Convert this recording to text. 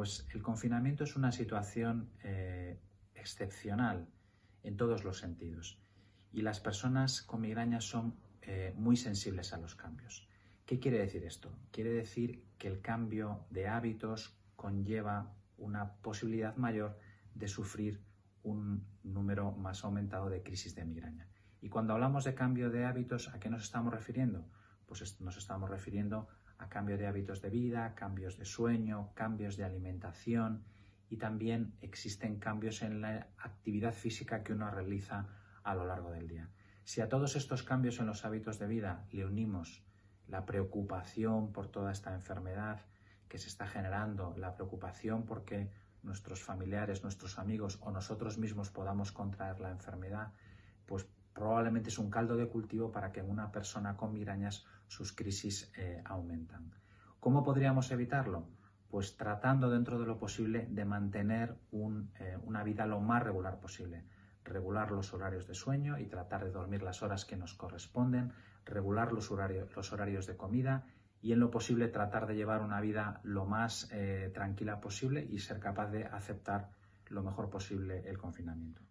Pues el confinamiento es una situación eh, excepcional en todos los sentidos y las personas con migraña son eh, muy sensibles a los cambios. ¿Qué quiere decir esto? Quiere decir que el cambio de hábitos conlleva una posibilidad mayor de sufrir un número más aumentado de crisis de migraña. Y cuando hablamos de cambio de hábitos, ¿a qué nos estamos refiriendo? Pues nos estamos refiriendo a cambio de hábitos de vida, cambios de sueño, cambios de alimentación y también existen cambios en la actividad física que uno realiza a lo largo del día. Si a todos estos cambios en los hábitos de vida le unimos la preocupación por toda esta enfermedad que se está generando, la preocupación porque nuestros familiares, nuestros amigos o nosotros mismos podamos contraer la enfermedad, pues probablemente es un caldo de cultivo para que en una persona con migrañas sus crisis eh, aumentan. ¿Cómo podríamos evitarlo? Pues tratando dentro de lo posible de mantener eh, una vida lo más regular posible. Regular los horarios de sueño y tratar de dormir las horas que nos corresponden, regular los horarios, los horarios de comida y en lo posible tratar de llevar una vida lo más eh, tranquila posible y ser capaz de aceptar lo mejor posible el confinamiento.